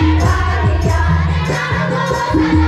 Thank you.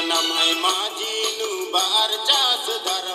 जनम है माझी नु बार चास धर।